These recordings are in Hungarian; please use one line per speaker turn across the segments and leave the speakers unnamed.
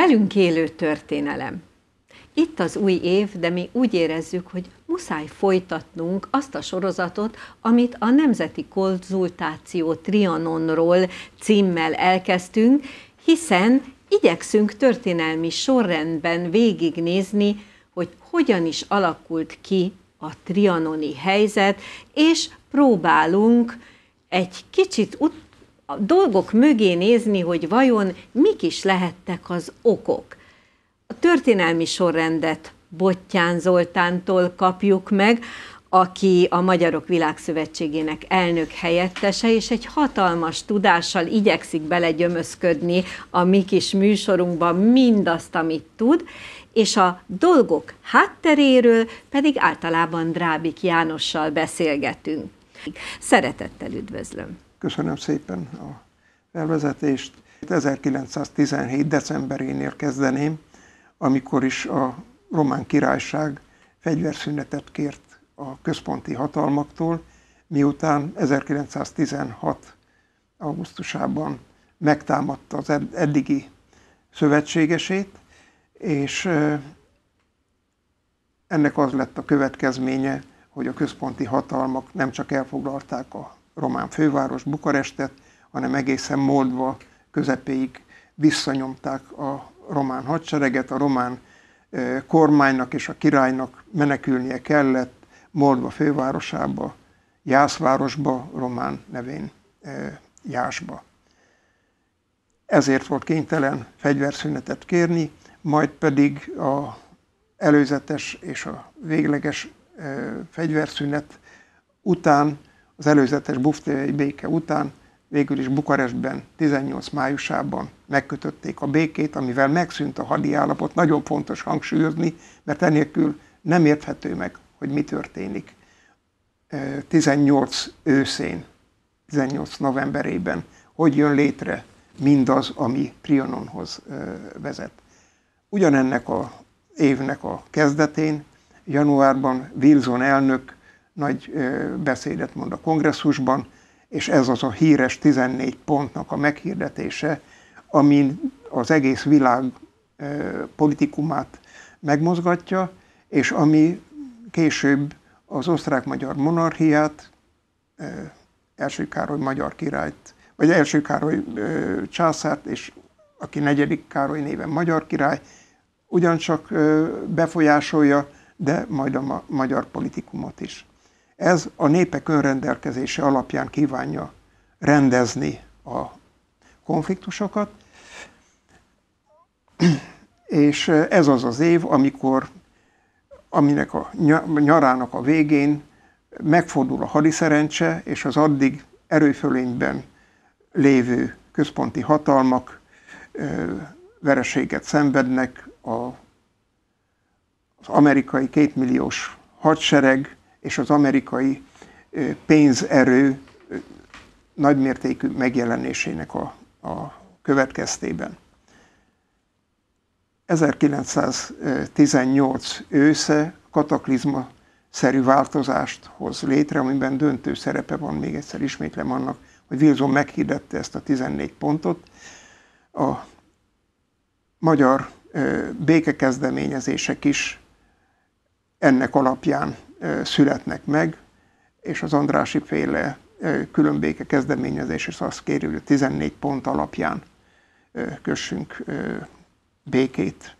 Velünk élő történelem. Itt az új év, de mi úgy érezzük, hogy muszáj folytatnunk azt a sorozatot, amit a Nemzeti Konzultáció Trianonról címmel elkezdtünk, hiszen igyekszünk történelmi sorrendben végignézni, hogy hogyan is alakult ki a trianoni helyzet, és próbálunk egy kicsit ut- a dolgok mögé nézni, hogy vajon mik is lehettek az okok. A történelmi sorrendet Bottyán Zoltántól kapjuk meg, aki a Magyarok Világszövetségének elnök helyettese, és egy hatalmas tudással igyekszik belegyömözködni a mi kis műsorunkba mindazt, amit tud, és a dolgok hátteréről pedig általában Drábik Jánossal beszélgetünk. Szeretettel üdvözlöm!
Köszönöm szépen a felvezetést. 1917. decemberénél kezdeném, amikor is a román királyság fegyverszünetet kért a központi hatalmaktól, miután 1916. augusztusában megtámadta az eddigi szövetségesét, és ennek az lett a következménye, hogy a központi hatalmak nem csak elfoglalták a román főváros Bukarestet, hanem egészen Moldva közepéig visszanyomták a román hadsereget, a román kormánynak és a királynak menekülnie kellett Moldva fővárosába, Jászvárosba, román nevén Jásba. Ezért volt kénytelen fegyverszünetet kérni, majd pedig a előzetes és a végleges fegyverszünet után, az előzetes buftéjai béke után végül is Bukarestben 18 májusában megkötötték a békét, amivel megszűnt a hadi állapot. Nagyon fontos hangsúlyozni, mert enélkül nem érthető meg, hogy mi történik. 18 őszén, 18 novemberében, hogy jön létre mindaz, ami Trianonhoz vezet. Ugyanennek a évnek a kezdetén, januárban Wilson elnök nagy beszédet mond a kongresszusban, és ez az a híres 14 pontnak a meghirdetése, amin az egész világ politikumát megmozgatja, és ami később az osztrák-magyar monarchiát, első Károly magyar királyt, vagy első Károly császárt, és aki negyedik Károly néven magyar király, ugyancsak befolyásolja, de majd a magyar politikumot is. Ez a népek önrendelkezése alapján kívánja rendezni a konfliktusokat, és ez az az év, amikor, aminek a nyarának a végén megfordul a hadiszerencse, és az addig erőfölényben lévő központi hatalmak vereséget szenvednek, a, az amerikai kétmilliós hadsereg és az amerikai pénzerő nagymértékű megjelenésének a, a következtében. 1918 ősze kataklizma szerű változást hoz létre, amiben döntő szerepe van, még egyszer ismétlem annak, hogy Wilson meghirdette ezt a 14 pontot. A magyar békekezdeményezések is ennek alapján születnek meg, és az Andrási féle különbéke kezdeményezés is azt kéri, hogy a 14 pont alapján kössünk békét.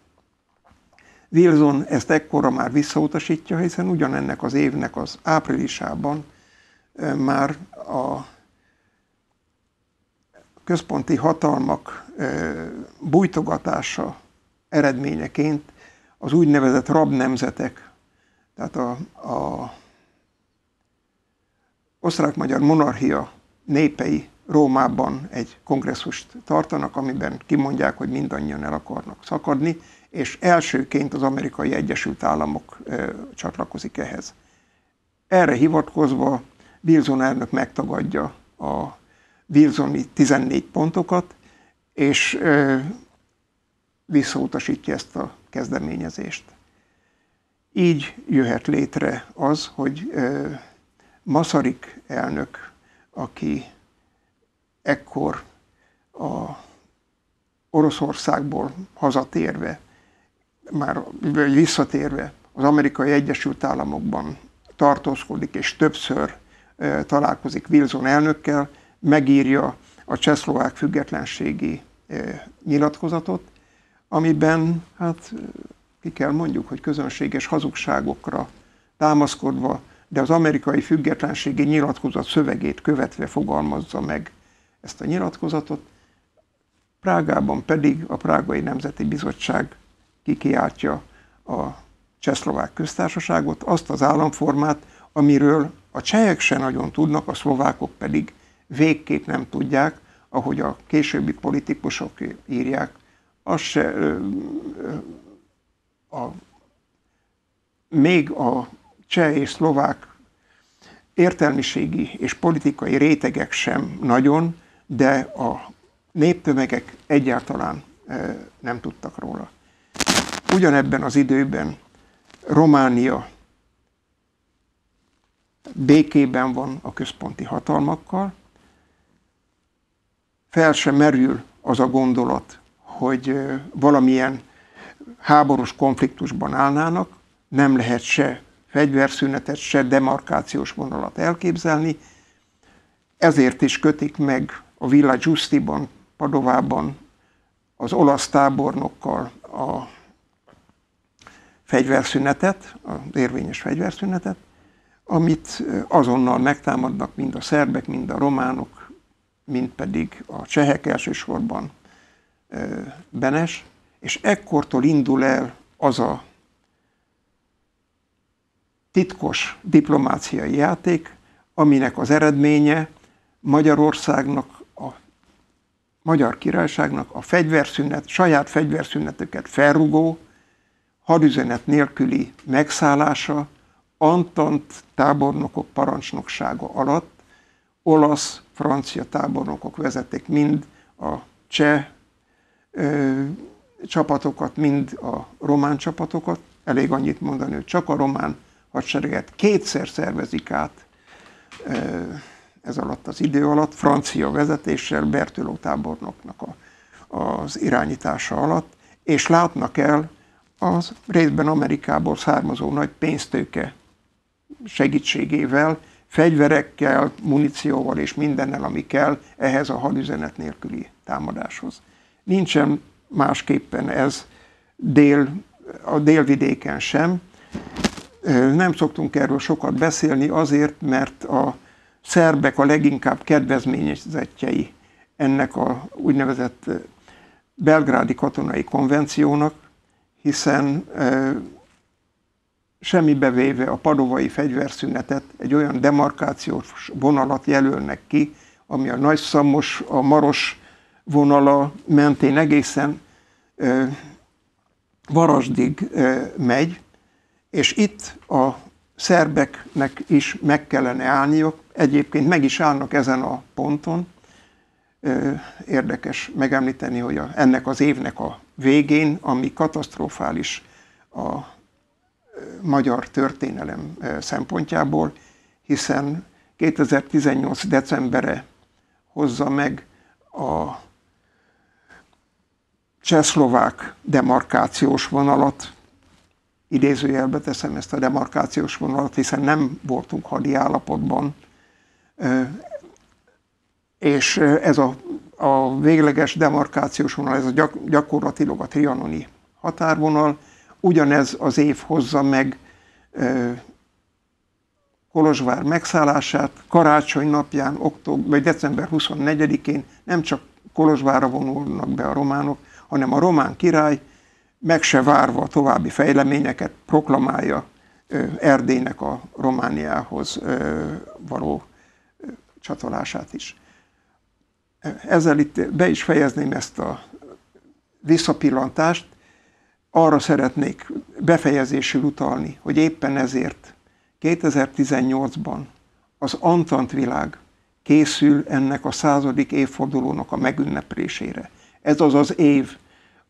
Wilson ezt ekkora már visszautasítja, hiszen ugyanennek az évnek az áprilisában már a központi hatalmak bújtogatása eredményeként az úgynevezett rabnemzetek, tehát a, a osztrák-magyar monarchia népei Rómában egy kongresszust tartanak, amiben kimondják, hogy mindannyian el akarnak szakadni, és elsőként az amerikai Egyesült Államok csatlakozik ehhez. Erre hivatkozva Wilson elnök megtagadja a Wilsoni 14 pontokat, és visszautasítja ezt a kezdeményezést. Így jöhet létre az, hogy Masaryk elnök, aki ekkor a Oroszországból hazatérve, már visszatérve az amerikai Egyesült Államokban tartózkodik, és többször találkozik Wilson elnökkel, megírja a csehszlovák függetlenségi nyilatkozatot, amiben, hát ki kell mondjuk, hogy közönséges hazugságokra támaszkodva, de az amerikai függetlenségi nyilatkozat szövegét követve fogalmazza meg ezt a nyilatkozatot. Prágában pedig a Prágai Nemzeti Bizottság kikiáltja a csehszlovák köztársaságot, azt az államformát, amiről a csehek se nagyon tudnak, a szlovákok pedig végképp nem tudják, ahogy a későbbi politikusok írják, az se, a, még a cseh és szlovák értelmiségi és politikai rétegek sem nagyon, de a néptömegek egyáltalán nem tudtak róla. Ugyanebben az időben Románia békében van a központi hatalmakkal, fel sem merül az a gondolat, hogy valamilyen háborús konfliktusban állnának, nem lehet se fegyverszünetet, se demarkációs vonalat elképzelni, ezért is kötik meg a Villa Giustiban, Padovában az olasz tábornokkal a fegyverszünetet, az érvényes fegyverszünetet, amit azonnal megtámadnak mind a szerbek, mind a románok, mind pedig a csehek elsősorban Benes, és ekkortól indul el az a titkos diplomáciai játék, aminek az eredménye Magyarországnak, a Magyar Királyságnak a fegyverszünet, saját fegyverszüneteket felrugó, hadüzenet nélküli megszállása, Antant tábornokok parancsnoksága alatt. Olasz, francia tábornokok vezették mind a cseh csapatokat, mind a román csapatokat. Elég annyit mondani, hogy csak a román hadsereget kétszer szervezik át ez alatt az idő alatt, francia vezetéssel, Bertoló tábornoknak a, az irányítása alatt, és látnak el az részben Amerikából származó nagy pénztőke segítségével, fegyverekkel, munícióval és mindennel, ami kell ehhez a hadüzenet nélküli támadáshoz. Nincsen másképpen ez dél, a délvidéken sem. Nem szoktunk erről sokat beszélni azért, mert a szerbek a leginkább kedvezményezettjei ennek a úgynevezett belgrádi katonai konvenciónak, hiszen semmibe véve a padovai fegyverszünetet egy olyan demarkációs vonalat jelölnek ki, ami a nagyszamos, a maros vonala mentén egészen Varasdig megy, és itt a szerbeknek is meg kellene állniuk, egyébként meg is állnak ezen a ponton. Érdekes megemlíteni, hogy a, ennek az évnek a végén, ami katasztrofális a magyar történelem szempontjából, hiszen 2018. decembere hozza meg a csehszlovák demarkációs vonalat, idézőjelbe teszem ezt a demarkációs vonalat, hiszen nem voltunk hadi állapotban, és ez a, a végleges demarkációs vonal, ez a gyak, gyakorlatilag a trianoni határvonal, Ugyanez az év hozza meg Kolozsvár megszállását, karácsony napján, október, vagy december 24-én nem csak Kolozsvárra vonulnak be a románok, hanem a román király meg se várva további fejleményeket proklamálja Erdélynek a Romániához való csatolását is. Ezzel itt be is fejezném ezt a visszapillantást, arra szeretnék befejezésül utalni, hogy éppen ezért 2018-ban az Antant világ készül ennek a századik évfordulónak a megünneplésére. Ez az az év,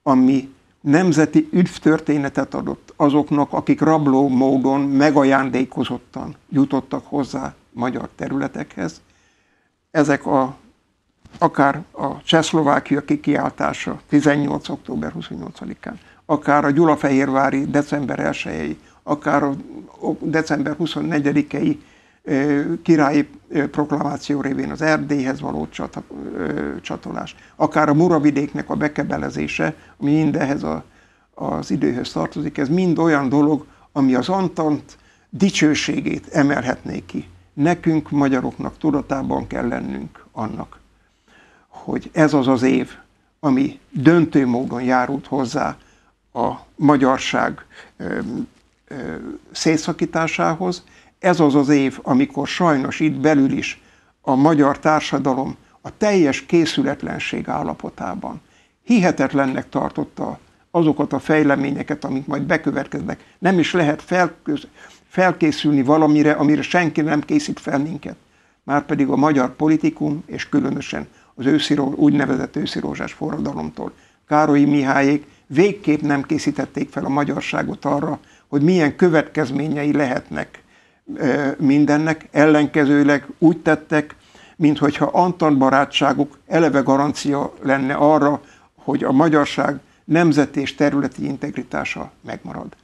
ami nemzeti üdvtörténetet adott azoknak, akik rabló módon megajándékozottan jutottak hozzá magyar területekhez. Ezek a akár a Csehszlovákia kikiáltása 18. október 28-án, akár a Gyulafehérvári december 1 akár a december 24-i királyi proklamáció révén az Erdélyhez való csatolás, akár a Muravidéknek a bekebelezése, ami mindehhez a, az időhöz tartozik, ez mind olyan dolog, ami az Antant dicsőségét emelhetné ki. Nekünk, magyaroknak tudatában kell lennünk annak, hogy ez az az év, ami döntő módon járult hozzá a magyarság szétszakításához. Ez az az év, amikor sajnos itt belül is a magyar társadalom a teljes készületlenség állapotában hihetetlennek tartotta azokat a fejleményeket, amik majd bekövetkeznek. Nem is lehet felköz, felkészülni valamire, amire senki nem készít fel minket. Márpedig a magyar politikum, és különösen az őszi, úgynevezett őszirózsás forradalomtól Károlyi Mihályék végképp nem készítették fel a magyarságot arra, hogy milyen következményei lehetnek mindennek, ellenkezőleg úgy tettek, minthogyha Antan barátságuk eleve garancia lenne arra, hogy a magyarság nemzeti és területi integritása megmarad.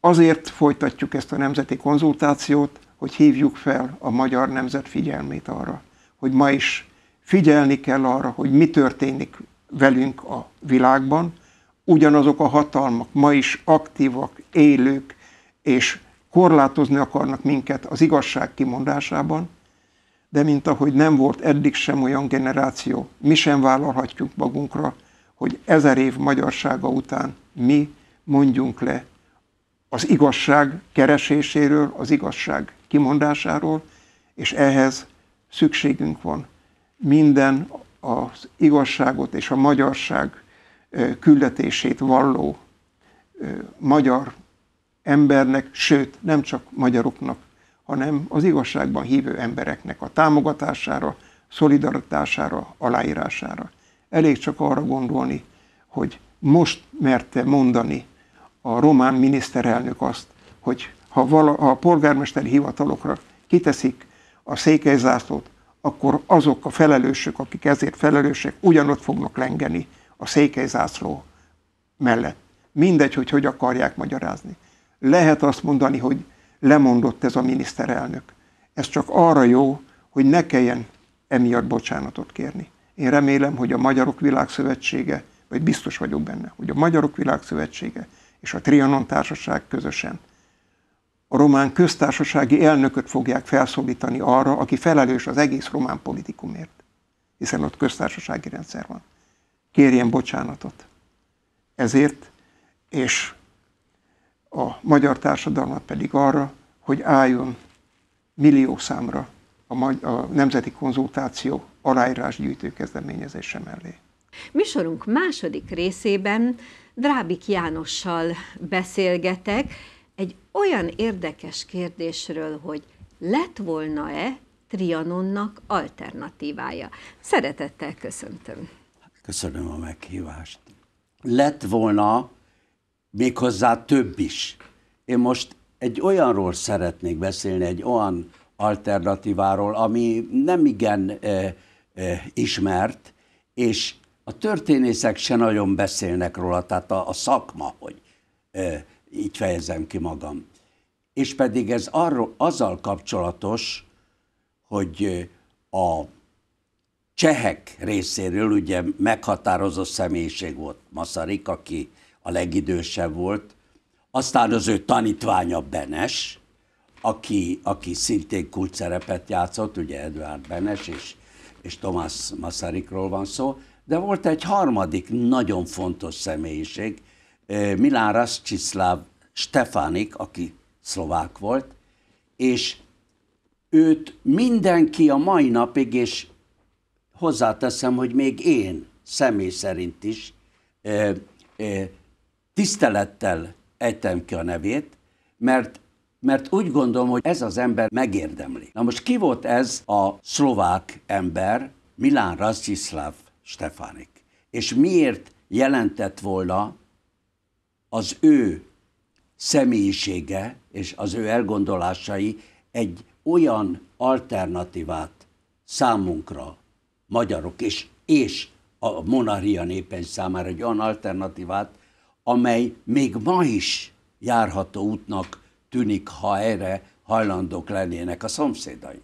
Azért folytatjuk ezt a nemzeti konzultációt, hogy hívjuk fel a magyar nemzet figyelmét arra, hogy ma is figyelni kell arra, hogy mi történik velünk a világban, ugyanazok a hatalmak ma is aktívak, élők, és korlátozni akarnak minket az igazság kimondásában, de mint ahogy nem volt eddig sem olyan generáció, mi sem vállalhatjuk magunkra, hogy ezer év magyarsága után mi mondjunk le az igazság kereséséről, az igazság kimondásáról, és ehhez szükségünk van. Minden az igazságot és a magyarság küldetését valló magyar embernek, sőt, nem csak magyaroknak, hanem az igazságban hívő embereknek a támogatására, szolidaritására, aláírására. Elég csak arra gondolni, hogy most merte mondani a román miniszterelnök azt, hogy ha, vala, ha a polgármesteri hivatalokra kiteszik a székelyzászlót, akkor azok a felelősök, akik ezért felelősek, ugyanott fognak lengeni a székelyzászló mellett. Mindegy, hogy hogy akarják magyarázni. Lehet azt mondani, hogy lemondott ez a miniszterelnök. Ez csak arra jó, hogy ne kelljen emiatt bocsánatot kérni. Én remélem, hogy a Magyarok Világszövetsége, vagy biztos vagyok benne, hogy a Magyarok Világszövetsége és a Trianon Társaság közösen a román köztársasági elnököt fogják felszólítani arra, aki felelős az egész román politikumért, hiszen ott köztársasági rendszer van. Kérjen bocsánatot. Ezért, és a magyar társadalmat pedig arra, hogy álljon millió számra a, a Nemzeti Konzultáció aláírásgyűjtő kezdeményezése mellé.
Misorunk második részében Drábik Jánossal beszélgetek egy olyan érdekes kérdésről, hogy lett volna-e Trianonnak alternatívája. Szeretettel köszöntöm.
Köszönöm a meghívást. Lett volna méghozzá több is. Én most egy olyanról szeretnék beszélni, egy olyan alternatíváról, ami nem igen e, e, ismert, és a történészek se nagyon beszélnek róla, tehát a, a szakma, hogy e, így fejezem ki magam. És pedig ez arról, azzal kapcsolatos, hogy a csehek részéről ugye meghatározó személyiség volt Masaryk, aki a legidősebb volt, aztán az ő tanítványa Benes, aki, aki szintén kult szerepet játszott, ugye Eduard Benes és, és Tomás Masarykról van szó, de volt egy harmadik nagyon fontos személyiség, Milán Rastislav Stefanik, aki szlovák volt, és őt mindenki a mai napig, és hozzáteszem, hogy még én személy szerint is tisztelettel ejtem ki a nevét, mert, mert úgy gondolom, hogy ez az ember megérdemli. Na most ki volt ez a szlovák ember, Milán Rastislav Stefanik? És miért jelentett volna az ő személyisége és az ő elgondolásai egy olyan alternatívát számunkra magyarok és, és a monarchia népen számára egy olyan alternatívát, amely még ma is járható útnak tűnik, ha erre hajlandók lennének a szomszédai.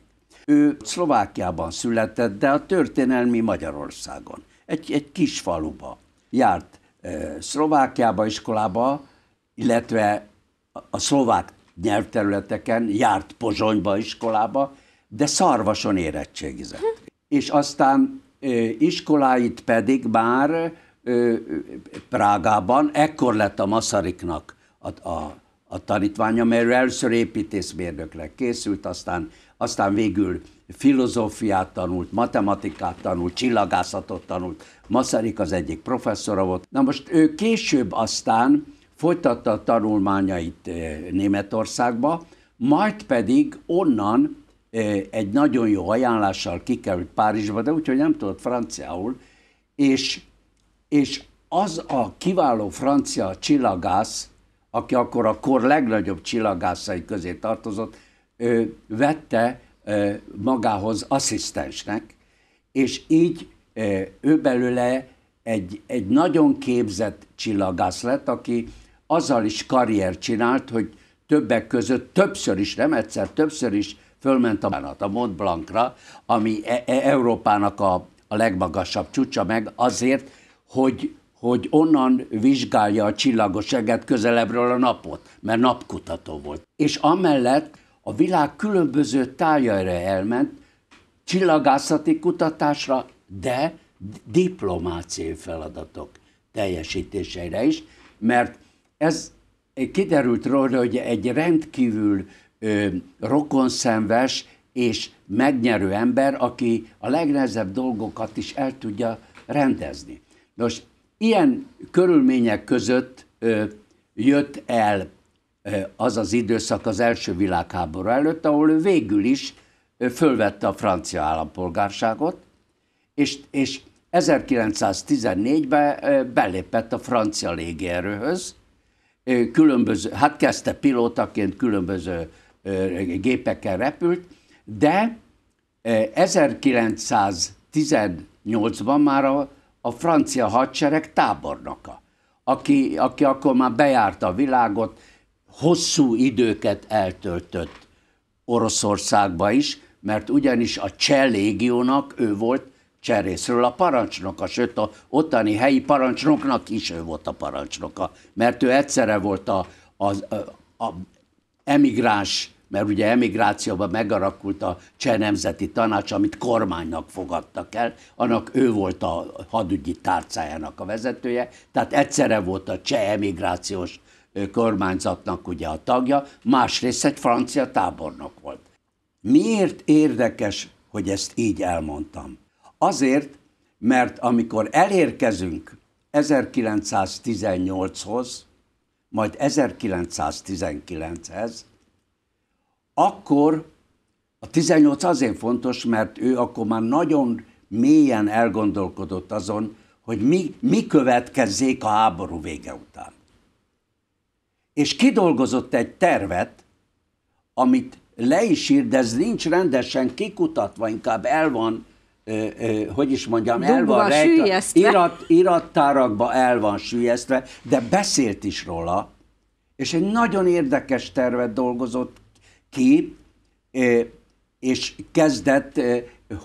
Ő Szlovákiában született, de a történelmi Magyarországon. Egy, egy kis faluba. Járt e, Szlovákiába iskolába, illetve a szlovák nyelvterületeken, járt Pozsonyba iskolába, de szarvason érettségizett. És aztán e, iskoláit pedig már Prágában, ekkor lett a Maszariknak a, a, a tanítványa, mert először építészmérnöknek készült, aztán aztán végül filozófiát tanult, matematikát tanult, csillagászatot tanult. Masaryk az egyik professzora volt. Na most ő később aztán folytatta a tanulmányait Németországba, majd pedig onnan egy nagyon jó ajánlással kikerült Párizsba, de úgyhogy nem tudott franciául, és, és az a kiváló francia csillagász, aki akkor a kor legnagyobb csillagászai közé tartozott, ő vette magához asszisztensnek, és így ő belőle egy, egy nagyon képzett csillagász lett, aki azzal is karrier csinált, hogy többek között többször is, nem egyszer, többször is fölment a, a Mont Blancra, ami e, e, Európának a, a legmagasabb csúcsa meg azért, hogy, hogy onnan vizsgálja a csillagosságet közelebbről a napot, mert napkutató volt. És amellett a világ különböző tájaira elment, csillagászati kutatásra, de diplomáciai feladatok teljesítéseire is, mert ez kiderült róla, hogy egy rendkívül ö, rokonszenves és megnyerő ember, aki a legnehezebb dolgokat is el tudja rendezni. Most ilyen körülmények között ö, jött el az az időszak az első világháború előtt, ahol ő végül is fölvette a francia állampolgárságot, és, és 1914-ben belépett a francia légierőhöz, különböző, hát kezdte pilótaként különböző gépekkel repült, de 1918-ban már a, a francia hadsereg tábornoka, aki, aki akkor már bejárta a világot, hosszú időket eltöltött Oroszországba is, mert ugyanis a Cseh légiónak ő volt cserészről a parancsnoka, sőt a ottani helyi parancsnoknak is ő volt a parancsnoka, mert ő egyszerre volt a, a, a, a emigráns, mert ugye emigrációban megarakult a Cseh Nemzeti Tanács, amit kormánynak fogadtak el, annak ő volt a hadügyi tárcájának a vezetője, tehát egyszerre volt a cseh emigrációs kormányzatnak ugye a tagja, másrészt egy francia tábornok volt. Miért érdekes, hogy ezt így elmondtam? Azért, mert amikor elérkezünk 1918-hoz, majd 1919-hez, akkor a 18 azért fontos, mert ő akkor már nagyon mélyen elgondolkodott azon, hogy mi, mi következzék a háború vége után. És kidolgozott egy tervet, amit le is ír, de ez nincs rendesen kikutatva, inkább el van, ö, ö, hogy is mondjam, Dugva, el van rejtve, irat, irattárakba el van sűjesztve, de beszélt is róla, és egy nagyon érdekes tervet dolgozott ki, és kezdett,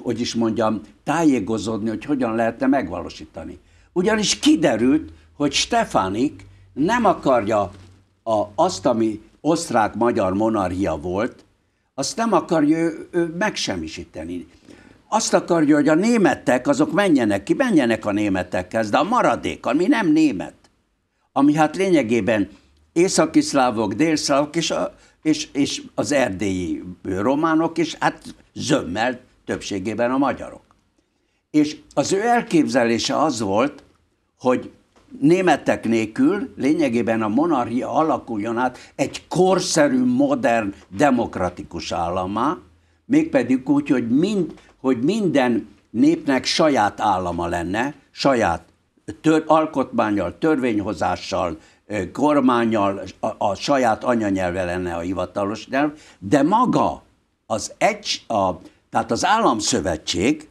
hogy is mondjam, tájékozódni, hogy hogyan lehetne megvalósítani. Ugyanis kiderült, hogy Stefanik nem akarja a, azt, ami osztrák-magyar monarchia volt, azt nem akarja ő, ő megsemmisíteni. Azt akarja, hogy a németek azok menjenek ki, menjenek a németekhez, de a maradék, ami nem német, ami hát lényegében északi szlávok, délszlávok és, a, és, és az erdélyi románok, és hát zömmel többségében a magyarok. És az ő elképzelése az volt, hogy németek nélkül lényegében a monarchia alakuljon át egy korszerű, modern, demokratikus államá, mégpedig úgy, hogy, mind, hogy minden népnek saját állama lenne, saját tör, alkotmányjal, törvényhozással, kormányjal, a, a saját anyanyelve lenne a hivatalos nyelv, de maga az egy, a, tehát az államszövetség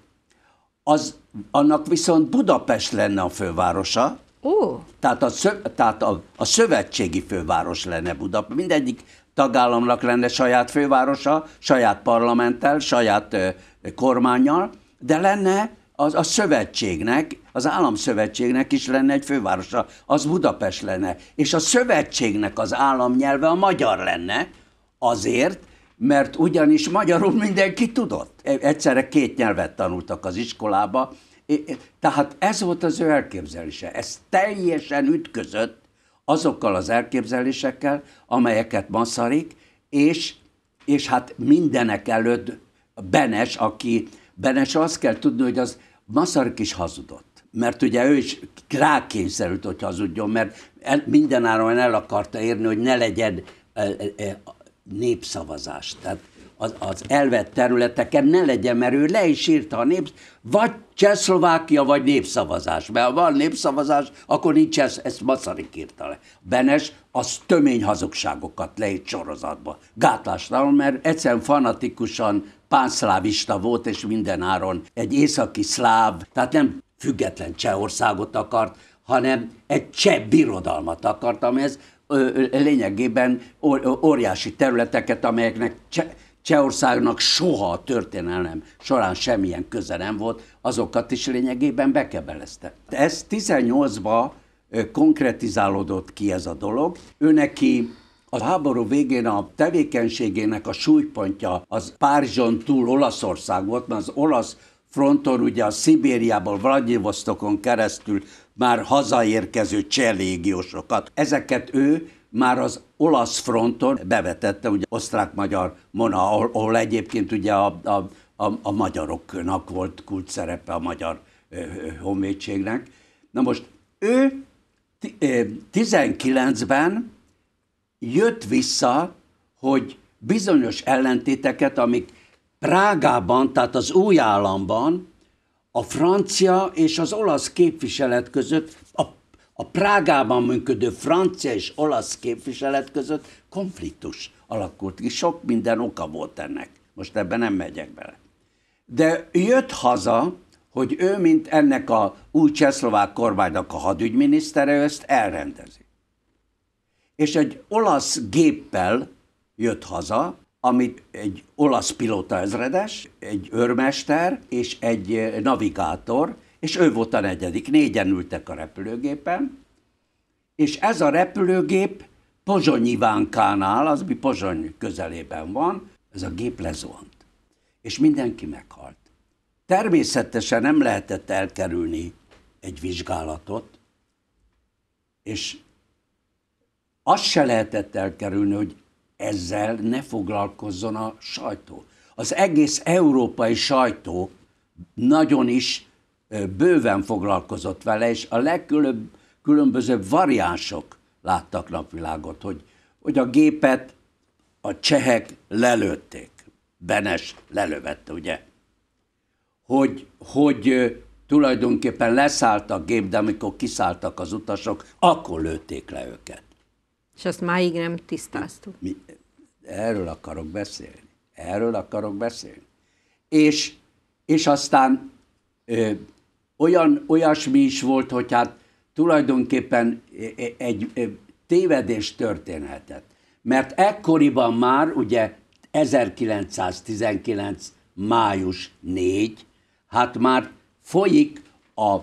az, annak viszont Budapest lenne a fővárosa,
Ó,
tehát, a, szö, tehát a, a szövetségi főváros lenne Budapest. Mindegyik tagállamnak lenne saját fővárosa, saját parlamenttel, saját ö, kormányjal, de lenne az a szövetségnek, az államszövetségnek is lenne egy fővárosa, az Budapest lenne. És a szövetségnek az államnyelve a magyar lenne, azért, mert ugyanis magyarul mindenki tudott. E- Egyszerre két nyelvet tanultak az iskolába, tehát ez volt az ő elképzelése. Ez teljesen ütközött azokkal az elképzelésekkel, amelyeket Masaryk, és, és hát mindenek előtt Benes, aki, Benes azt kell tudni, hogy az Masaryk is hazudott. Mert ugye ő is rákényszerült, hogy hazudjon, mert mindenáron el akarta érni, hogy ne legyen e, e, e, népszavazás. Tehát az, az elvett területeken ne legyen, mert ő le is írta a nép, vagy Csehszlovákia, vagy népszavazás. Mert ha van népszavazás, akkor nincs ez, ezt Masaryk írta le. Benes az tömény hazugságokat leírt sorozatba. Gátlástalan, mert egyszerűen fanatikusan pánszlávista volt, és mindenáron egy északi szláv, tehát nem független Csehországot akart, hanem egy cseh birodalmat akart, amihez lényegében óriási területeket, amelyeknek Cseh, Csehországnak soha a történelem során semmilyen köze nem volt, azokat is lényegében bekebelezte. Ez 18-ba ö, konkretizálódott ki ez a dolog. Ő neki a háború végén a tevékenységének a súlypontja az Párizson túl Olaszország volt, mert az olasz fronton ugye a Szibériából, Vladivostokon keresztül már hazaérkező cseh légiósokat. Ezeket ő már az olasz fronton bevetette, ugye osztrák-magyar mona, ahol, ahol egyébként ugye a, a, a, a magyaroknak volt kult szerepe a magyar ö, ö, honvédségnek. Na most ő ti- ö, 19-ben jött vissza, hogy bizonyos ellentéteket, amik Prágában, tehát az új államban, a francia és az olasz képviselet között, a, a Prágában működő francia és olasz képviselet között konfliktus alakult ki. Sok minden oka volt ennek. Most ebben nem megyek bele. De jött haza, hogy ő, mint ennek a új csehszlovák kormánynak a hadügyminisztere, ő ezt elrendezi és egy olasz géppel jött haza, amit egy olasz pilóta ezredes, egy őrmester és egy eh, navigátor, és ő volt a negyedik. Négyen ültek a repülőgépen, és ez a repülőgép Pozsonyi Vánkánál, az mi Pozsony közelében van, ez a gép lezuhant. És mindenki meghalt. Természetesen nem lehetett elkerülni egy vizsgálatot, és azt se lehetett elkerülni, hogy ezzel ne foglalkozzon a sajtó. Az egész európai sajtó nagyon is bőven foglalkozott vele, és a legkülönbözőbb variánsok láttak napvilágot, hogy, hogy a gépet a csehek lelőtték. Benes lelövette, ugye? Hogy, hogy tulajdonképpen leszállt a gép, de amikor kiszálltak az utasok, akkor lőtték le őket.
És azt máig nem tisztáztuk.
Mi, erről akarok beszélni. Erről akarok beszélni. És, és aztán ö, olyan, olyasmi is volt, hogy hát tulajdonképpen egy tévedés történhetett. Mert ekkoriban már, ugye 1919. május 4, hát már folyik a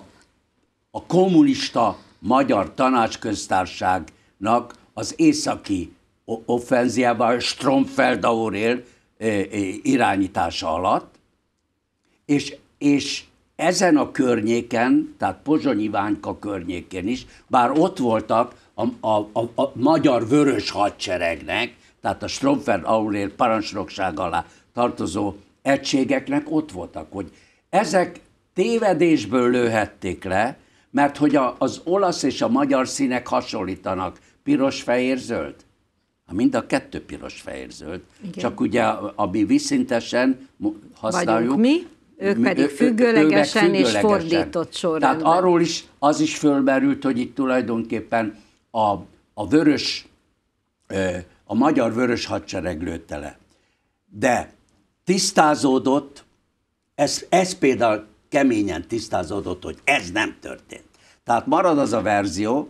a kommunista magyar tanácsköztárságnak az északi o- offenziával Stromfeld Aurél eh, eh, irányítása alatt, és, és ezen a környéken, tehát Pozsonyi Ványka környékén is, bár ott voltak a, a, a, a magyar vörös hadseregnek, tehát a Stromfeld Aurél parancsnokság alá tartozó egységeknek ott voltak, hogy ezek tévedésből lőhették le, mert hogy a, az olasz és a magyar színek hasonlítanak, piros, fehér, zöld. Mind a kettő piros, fehér, zöld.
Igen.
Csak ugye, ami viszintesen használjuk.
Vagyunk mi, ők pedig
ő- ő-
függőlegesen és
függőlegesen.
fordított sorrendben.
Tehát arról is, az is fölmerült, hogy itt tulajdonképpen a, a vörös, a magyar vörös hadsereg lőtte le. De tisztázódott, ez, ez például keményen tisztázódott, hogy ez nem történt. Tehát marad az a verzió,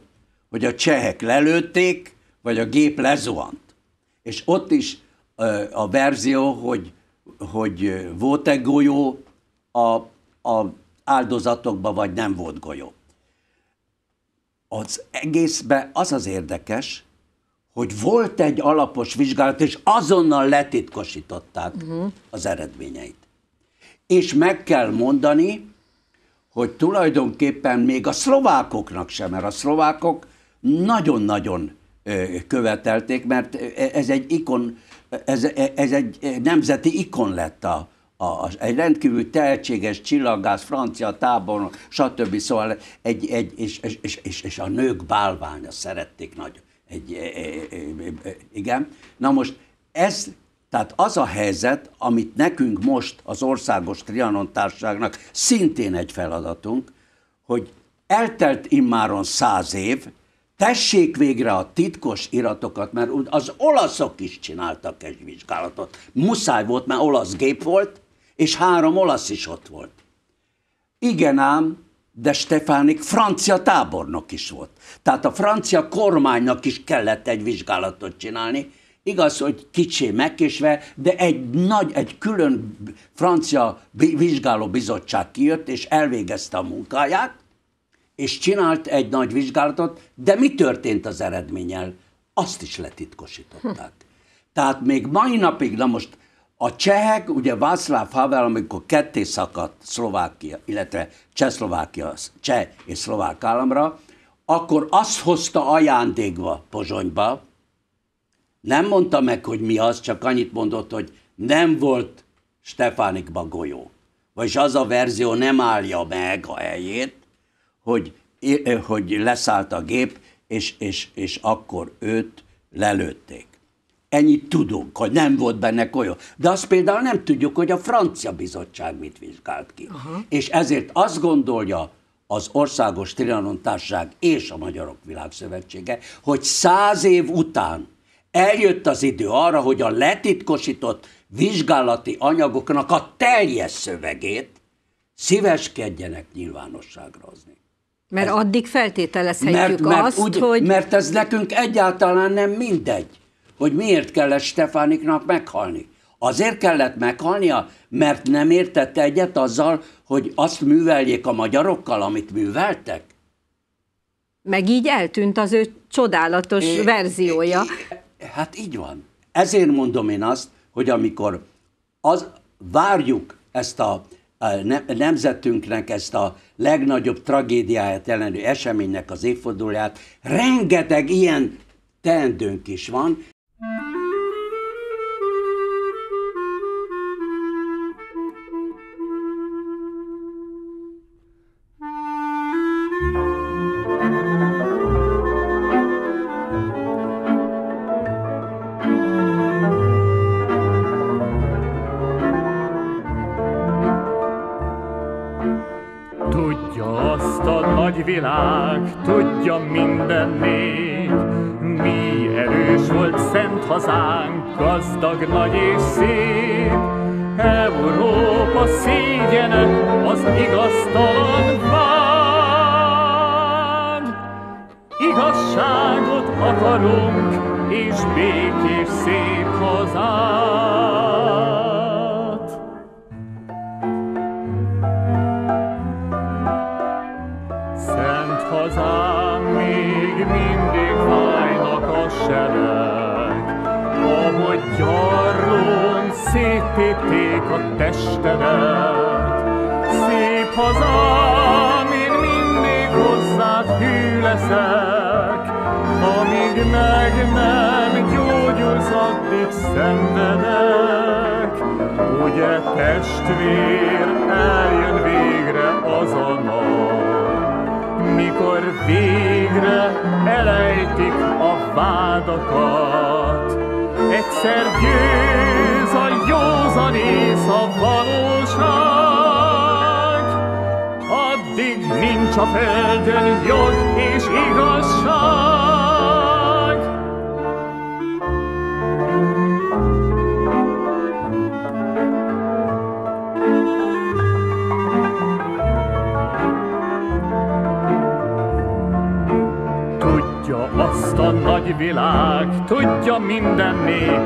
hogy a csehek lelőtték, vagy a gép lezuhant. És ott is a verzió, hogy, hogy volt-e golyó a, a áldozatokban, vagy nem volt golyó. Az egészben az az érdekes, hogy volt egy alapos vizsgálat, és azonnal letitkosították uh-huh. az eredményeit. És meg kell mondani, hogy tulajdonképpen még a szlovákoknak sem, mert a szlovákok nagyon-nagyon követelték, mert ez egy ikon, ez, ez egy nemzeti ikon lett a, a, egy rendkívül tehetséges csillagász, francia tábor, stb. Szóval egy, egy, és, és, és, és a nők bálványa szerették nagyon. Egy, igen. Na most ez, tehát az a helyzet, amit nekünk most az Országos Trianon Társaságnak szintén egy feladatunk, hogy eltelt immáron száz év, tessék végre a titkos iratokat, mert az olaszok is csináltak egy vizsgálatot. Muszáj volt, mert olasz gép volt, és három olasz is ott volt. Igen ám, de Stefánik francia tábornok is volt. Tehát a francia kormánynak is kellett egy vizsgálatot csinálni. Igaz, hogy kicsi megkésve, de egy nagy, egy külön francia vizsgáló bizottság kijött, és elvégezte a munkáját, és csinált egy nagy vizsgálatot, de mi történt az eredménnyel? Azt is letitkosították. Tehát még mai napig, na most a csehek, ugye Václav Havel, amikor ketté szakadt Szlovákia, illetve Csehszlovákia, cseh és szlovák államra, akkor azt hozta ajándékba Pozsonyba, nem mondta meg, hogy mi az, csak annyit mondott, hogy nem volt Stefánikba golyó. Vagyis az a verzió nem állja meg a helyét, hogy, hogy leszállt a gép, és, és, és akkor őt lelőtték. Ennyit tudunk, hogy nem volt benne olyan. De azt például nem tudjuk, hogy a francia bizottság mit vizsgált ki. Aha. És ezért azt gondolja az Országos Trianon Társaság és a Magyarok Világszövetsége, hogy száz év után eljött az idő arra, hogy a letitkosított vizsgálati anyagoknak a teljes szövegét szíveskedjenek nyilvánosságra hozni.
Mert addig feltételezhetjük mert, mert azt, úgy, hogy...
Mert ez nekünk egyáltalán nem mindegy hogy miért kellett Stefániknak meghalni. Azért kellett meghalnia, mert nem értette egyet azzal, hogy azt műveljék a magyarokkal, amit műveltek?
Meg így eltűnt az ő csodálatos é, verziója.
É, hát így van. Ezért mondom én azt, hogy amikor az, várjuk ezt a, nemzetünknek ezt a legnagyobb tragédiáját jelenő eseménynek az évfordulóját, rengeteg ilyen teendőnk is van,
hazám még mindig vár, sereg, ahogy gyarlón széttépték a testedet. Szép hazám, én mindig hozzád hű leszek, amíg meg nem gyógyulsz, addig szenvedek. Ugye testvér, eljön végre az a nap, mikor végre elejtik a vádakat. Egyszer győz a józanész a valóság, addig nincs a földön jog és igazság. Nagy világ, tudja minden nép.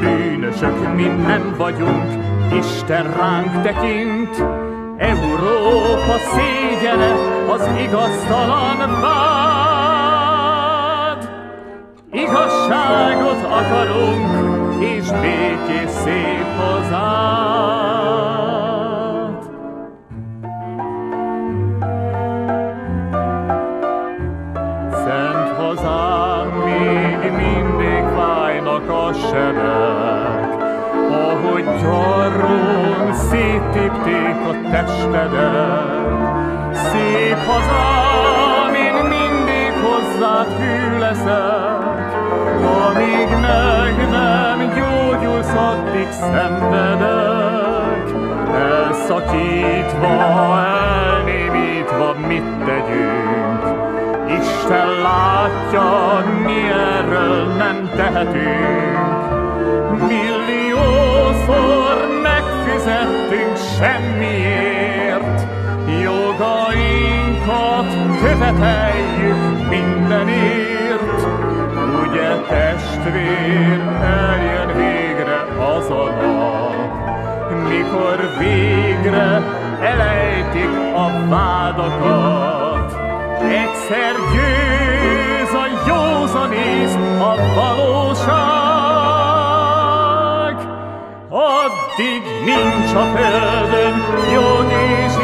Bűnösök minden vagyunk, Isten ránk tekint, Európa szégyene az igaztalan vád. Igazságot akarunk, és békés szép hazát. Széttépték a testedet. Szép hazám, én mindig hozzád hű leszek, amíg meg nem gyógyulsz, addig szenvedek. Elszakítva, elnémítva, mit tegyünk? Isten látja, mi erről nem tehetünk. Milliószor megfizettünk semmiért, jogainkat követeljük mindenért. Ugye testvér, eljön végre az a nap, mikor végre elejtik a vádakat. Egyszer győz a józanész, a valóság, addig nincs a földön jogi